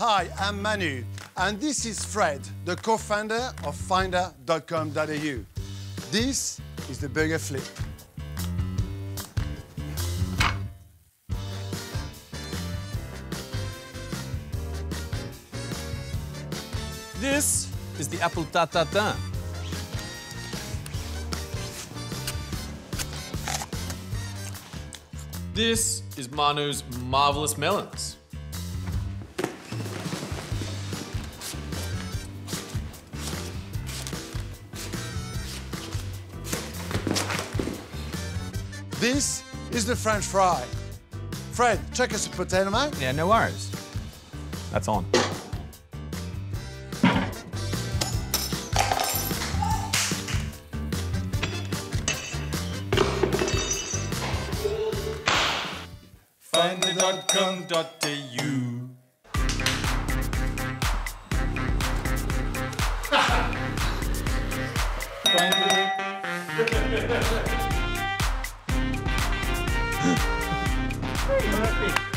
Hi, I'm Manu, and this is Fred, the co-founder of Finder.com.au. This is the burger flip. This is the apple tarte tatin. This is Manu's marvelous melons. This is the French fry. Fred, check us a potato, mate. Yeah, no worries. That's on. Finder.com.au Finder. ปิด